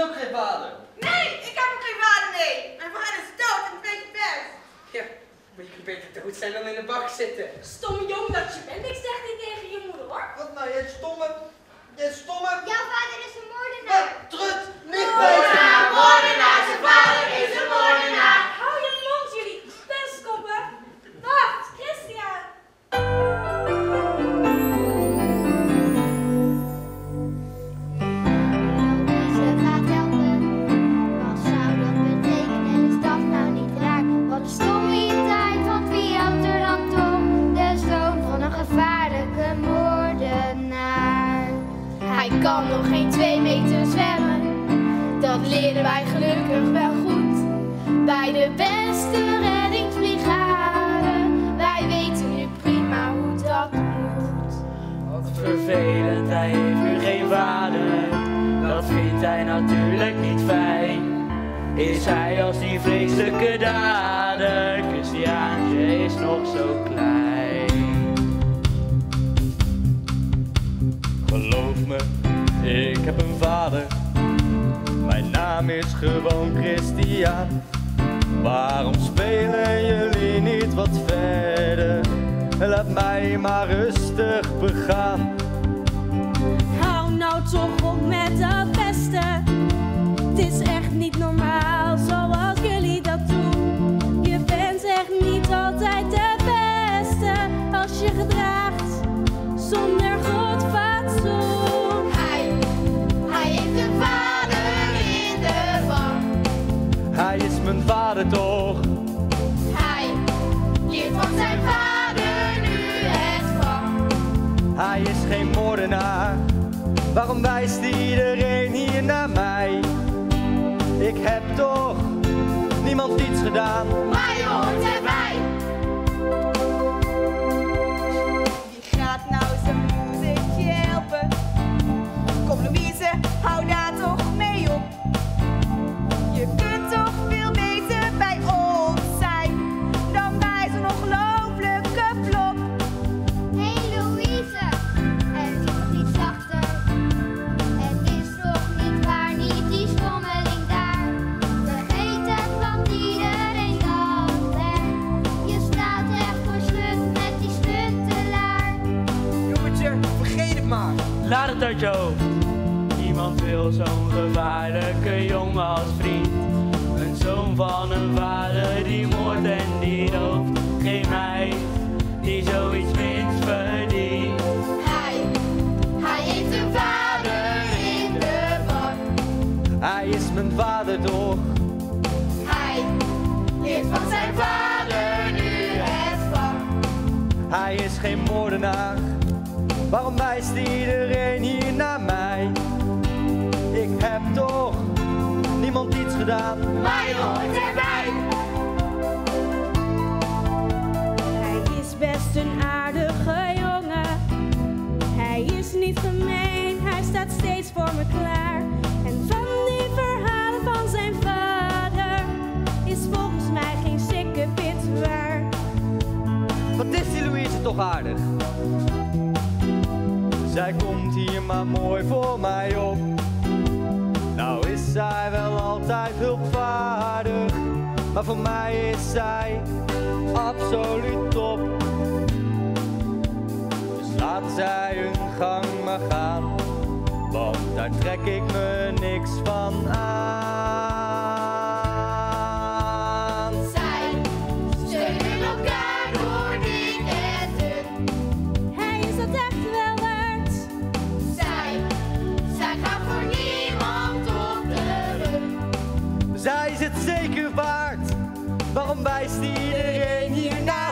dus ook geen vader? Nee, ik heb ook geen vader, nee. Mijn vader is dood en een beetje pers. Ja, maar je kunt beter dood zijn dan in de bak zitten. Stomme jong dat je bent. Ik zeg niet tegen je moeder hoor. Wat nou, jij stomme, Kan nog geen twee meter zwemmen, dat leren wij gelukkig wel goed. Bij de beste reddingsbrigade, wij weten nu prima hoe dat moet. Wat vervelend, hij heeft nu geen vader. Dat vindt hij natuurlijk niet fijn. Is hij als die vreselijke dader? Christiaantje is nog zo klein. Mijn naam is gewoon Christian. Waarom spelen jullie niet wat verder? Laat mij maar rustig begaan. Hij is mijn vader toch? Hij leert van zijn vader nu het vak. Hij is geen moordenaar. Waarom wijst iedereen hier naar mij? Ik heb toch niemand iets gedaan. Maar je Hoofd. Niemand wil zo'n gevaarlijke jongen als vriend. Een zoon van een vader die moordt en die rooft. Geen meid die zoiets minst verdient. Hij, hij heeft een vader in de bank. Hij is mijn vader toch? Hij leert van zijn vader nu het vak. Hij is geen moordenaar. Waarom wijst iedereen gedaan. Maar je hoort erbij. Hij is best een aardige jongen. Hij is niet gemeen, hij staat steeds voor me klaar. En van die verhalen van zijn vader is volgens mij geen sikke pit waar. Wat is die Louise toch aardig? Zij komt hier maar mooi voor mij op. Zij wel altijd hulpvaardig, maar voor mij is zij absoluut top. Dus laat zij hun gang maar gaan, want daar trek ik me Zij is het zeker waard. Waarom wijst iedereen hiernaar?